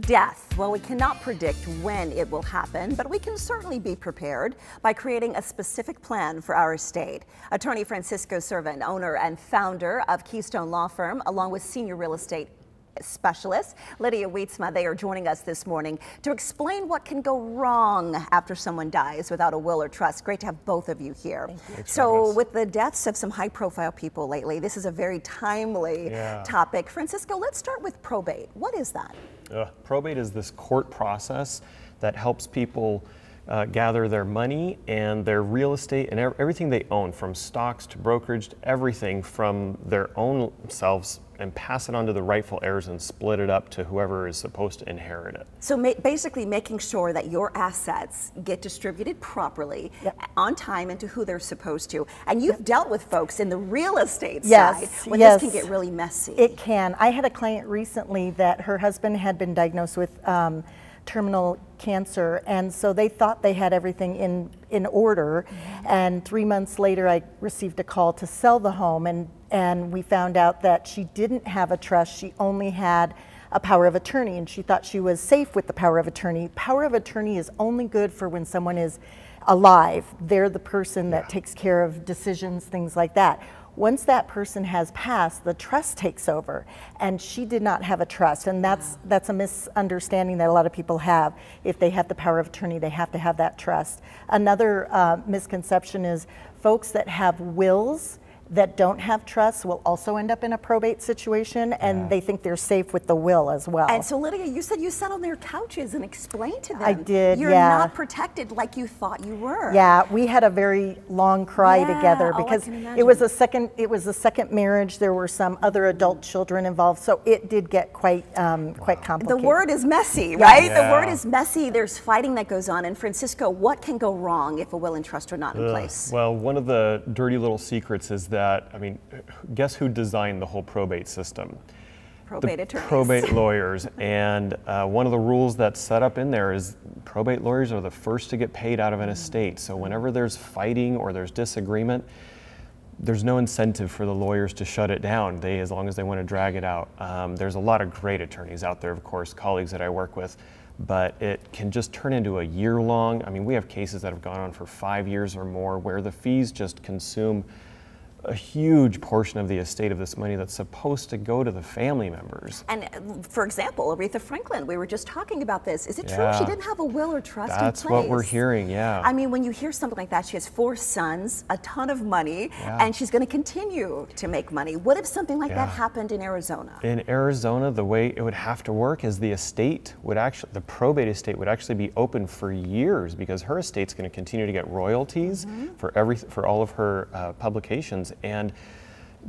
Death. Well, we cannot predict when it will happen, but we can certainly be prepared by creating a specific plan for our estate. Attorney Francisco Sirvent, owner and founder of Keystone Law Firm, along with senior real estate specialist Lydia Wietzma. They are joining us this morning to explain what can go wrong after someone dies without a will or trust. Great to have both of you here. You. So, with the deaths of some high profile people lately, this is a very timely yeah. topic. Francisco, let's start with probate. What is that? Uh, probate is this court process that helps people uh, gather their money and their real estate and everything they own, from stocks to brokerage, to everything from their own selves, and pass it on to the rightful heirs and split it up to whoever is supposed to inherit it. So ma basically, making sure that your assets get distributed properly, yep. on time, and to who they're supposed to. And you've yep. dealt with folks in the real estate yes, side when yes. this can get really messy. It can. I had a client recently that her husband had been diagnosed with. Um, terminal cancer, and so they thought they had everything in, in order. Mm-hmm. And three months later, I received a call to sell the home, and, and we found out that she didn't have a trust. She only had a power of attorney, and she thought she was safe with the power of attorney. Power of attorney is only good for when someone is alive. They're the person that takes care of decisions, things like that. Once that person has passed, the trust takes over, and she did not have a trust, and that's that's a misunderstanding that a lot of people have. If they have the power of attorney, they have to have that trust. Another uh, misconception is folks that have wills that don't have trust will also end up in a probate situation and yeah. they think they're safe with the will as well. And so Lydia, you said you sat on their couches and explained to them. I did, You're yeah. not protected like you thought you were. Yeah, we had a very long cry yeah. together oh, because oh, it was a second it was a second marriage. There were some other adult children involved, so it did get quite um, wow. quite complicated. The word is messy, right? Yeah. The word is messy. There's fighting that goes on. And Francisco, what can go wrong if a will and trust are not in place? Well, one of the dirty little secrets is that I mean guess who designed the whole probate system? Probate attorneys. Probate lawyers. And uh, one of the rules that's set up in there is probate lawyers are the first to get paid out of an estate. So whenever there's fighting or there's disagreement, there's no incentive for the lawyers to shut it down. They, as long as they want to drag it out. Um, there's a lot of great attorneys out there, of course, colleagues that I work with, but it can just turn into a year long. I mean, we have cases that have gone on for five years or more where the fees just consume a huge portion of the estate of this money that's supposed to go to the family members. And uh, for example, Aretha Franklin, we were just talking about this. Is it yeah. true she didn't have a will or trust That's what we're hearing, yeah. I mean, when you hear something like that, she has four sons, a ton of money, yeah. and she's going to continue to make money. What if something like yeah. that happened in Arizona? In Arizona, the way it would have to work is the estate would actually, the probate estate would actually be open for years because her estate's going to continue to get royalties mm -hmm. for every for all of her uh, publications and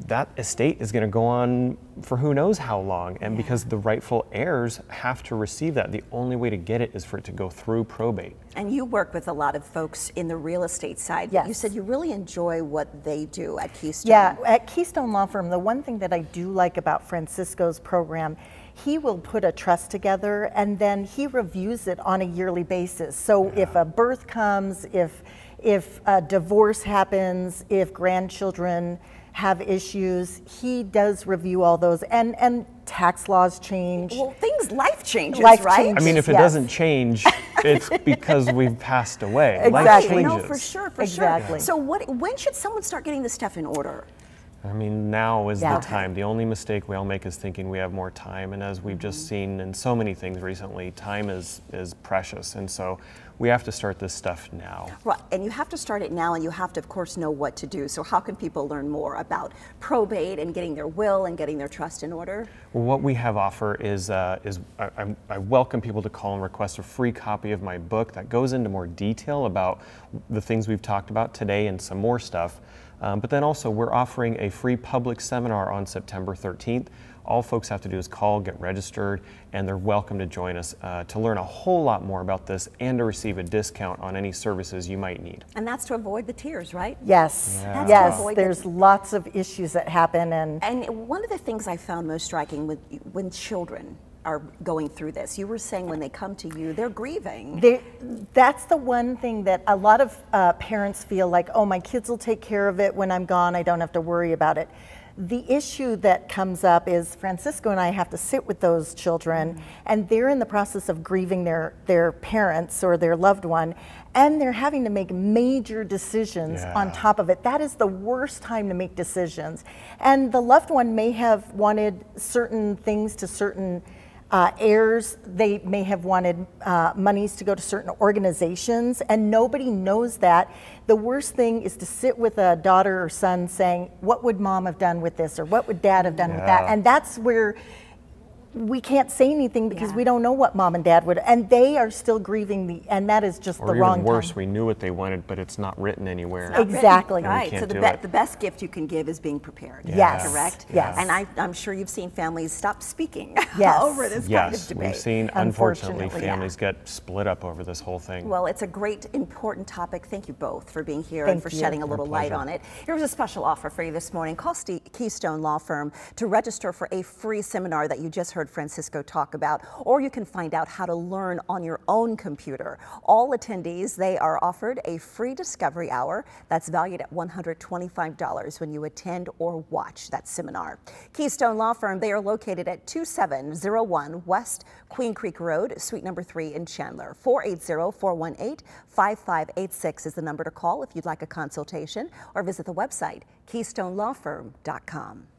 that estate is going to go on for who knows how long. And yeah. because the rightful heirs have to receive that, the only way to get it is for it to go through probate. And you work with a lot of folks in the real estate side. Yes. You said you really enjoy what they do at Keystone. Yeah, at Keystone Law Firm, the one thing that I do like about Francisco's program he will put a trust together and then he reviews it on a yearly basis. So yeah. if a birth comes, if if a divorce happens, if grandchildren have issues, he does review all those and and tax laws change. Well, things life changes, life right? Changes, I mean, if it yes. doesn't change, it's because we've passed away. Exactly. Life changes. No, for sure, for exactly. sure. So what when should someone start getting this stuff in order? I mean, now is yeah. the time. The only mistake we all make is thinking we have more time. And as we've mm -hmm. just seen in so many things recently, time is, is precious. And so we have to start this stuff now. Right, and you have to start it now, and you have to, of course, know what to do. So how can people learn more about probate and getting their will and getting their trust in order? Well, what we have offer is, uh, is I, I welcome people to call and request a free copy of my book that goes into more detail about the things we've talked about today and some more stuff. Um, but then also, we're offering a free public seminar on September 13th. All folks have to do is call, get registered, and they're welcome to join us uh, to learn a whole lot more about this and to receive a discount on any services you might need. And that's to avoid the tears, right? Yes. Yeah. Yes. There's lots of issues that happen, and and one of the things I found most striking with when children are going through this. You were saying when they come to you, they're grieving. They, that's the one thing that a lot of uh, parents feel like, oh, my kids will take care of it when I'm gone. I don't have to worry about it. the issue that comes up is Francisco and I have to sit with those children, Mm-hmm. and they're in the process of grieving their, their parents or their loved one, and they're having to make major decisions on top of it. That is the worst time to make decisions. And the loved one may have wanted certain things to certain uh, heirs. They may have wanted uh, monies to go to certain organizations, and nobody knows that. The worst thing is to sit with a daughter or son saying, What would mom have done with this? or What would dad have done with that? And that's where we can't say anything because Yeah. we don't know what mom and dad would, and they are still grieving the, and that is just Or the even wrong worse, time. we knew what they wanted, but it's not written anywhere. Ex- Exactly. And we Right. So the, be- the best gift you can give is being prepared. Yes. Correct? Yes. And I, I'm sure you've seen families stop speaking Yes. over this kind of Yes, debate. we've seen, unfortunately, Unfortunately, yeah. families get split up over this whole thing. Well, it's a great, important topic. Thank you both for being here and for you. shedding a little light on it. Here's a special offer for you this morning. Call Ste- Keystone Law Firm to register for a free seminar that you just heard Francisco talk about, or you can find out how to learn on your own computer. All attendees, they are offered a free discovery hour that's valued at $125 when you attend or watch that seminar. Keystone Law Firm, they are located at 2701 West Queen Creek Road, suite number 3 in Chandler. 480-418-5586 is the number to call if you'd like a consultation or visit the website keystonelawfirm.com.